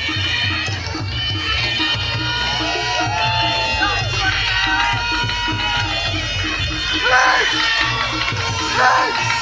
Hey! Hey!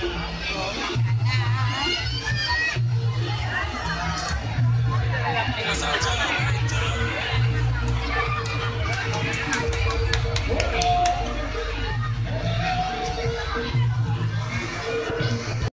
Oh,